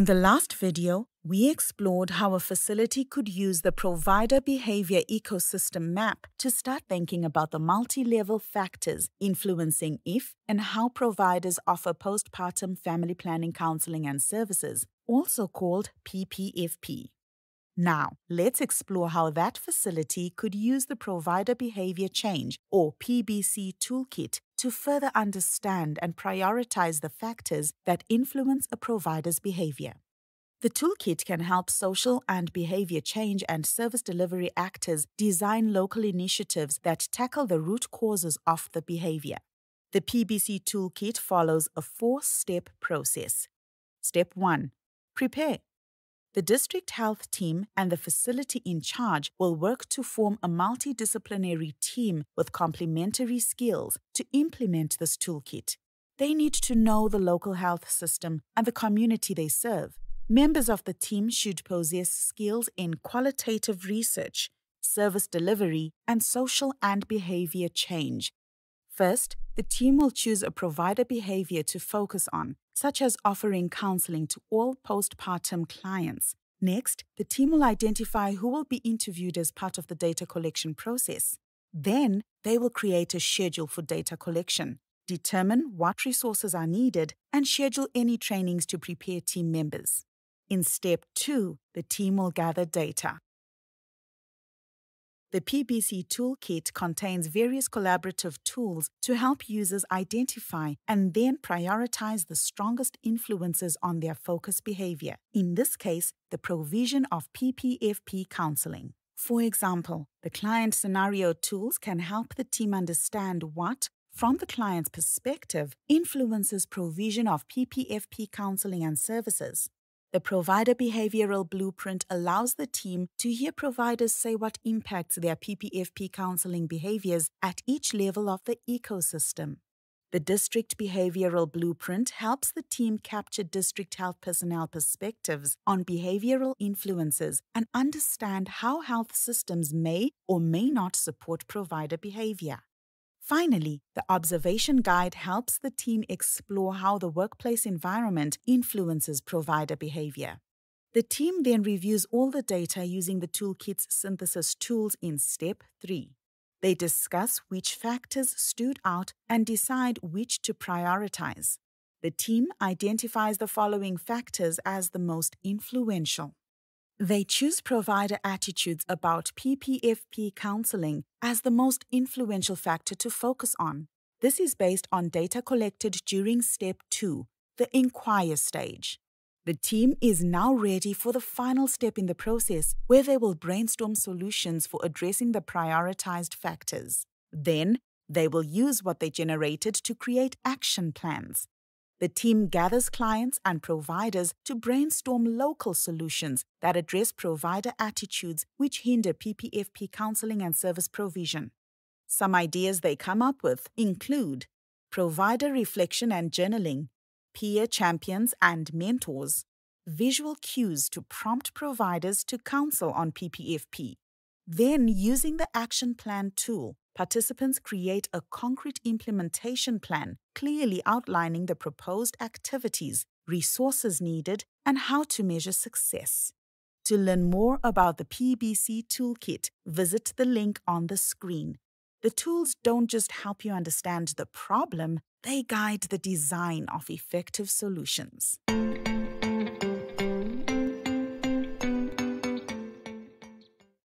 In the last video, we explored how a facility could use the provider behavior ecosystem map to start thinking about the multi level factors influencing if and how providers offer postpartum family planning counseling and services, also called PPFP. Now, let's explore how that facility could use the Provider Behavior Change or PBC toolkit to further understand and prioritize the factors that influence a provider's behavior. The toolkit can help social and behavior change and service delivery actors design local initiatives that tackle the root causes of the behavior. The PBC toolkit follows a four step process. Step 1 Prepare. The district health team and the facility in charge will work to form a multidisciplinary team with complementary skills to implement this toolkit. They need to know the local health system and the community they serve. Members of the team should possess skills in qualitative research, service delivery, and social and behavior change. First, the team will choose a provider behavior to focus on, such as offering counseling to all postpartum clients. Next, the team will identify who will be interviewed as part of the data collection process. Then, they will create a schedule for data collection, determine what resources are needed, and schedule any trainings to prepare team members. In step two, the team will gather data. The PBC Toolkit contains various collaborative tools to help users identify and then prioritize the strongest influences on their focus behavior, in this case, the provision of PPFP counseling. For example, the client scenario tools can help the team understand what, from the client's perspective, influences provision of PPFP counseling and services. The provider behavioral blueprint allows the team to hear providers say what impacts their PPFP counseling behaviors at each level of the ecosystem. The district behavioral blueprint helps the team capture district health personnel perspectives on behavioral influences and understand how health systems may or may not support provider behavior. Finally, the observation guide helps the team explore how the workplace environment influences provider behavior. The team then reviews all the data using the toolkit's synthesis tools in step 3. They discuss which factors stood out and decide which to prioritize. The team identifies the following factors as the most influential. They choose provider attitudes about PPFP counseling as the most influential factor to focus on. This is based on data collected during step 2, the inquire stage. The team is now ready for the final step in the process where they will brainstorm solutions for addressing the prioritized factors. Then, they will use what they generated to create action plans. The team gathers clients and providers to brainstorm local solutions that address provider attitudes which hinder PPFP counseling and service provision. Some ideas they come up with include provider reflection and journaling, peer champions and mentors, visual cues to prompt providers to counsel on PPFP. Then, using the action plan tool, participants create a concrete implementation plan clearly outlining the proposed activities, resources needed, and how to measure success. To learn more about the PBC Toolkit, visit the link on the screen. The tools don't just help you understand the problem, they guide the design of effective solutions.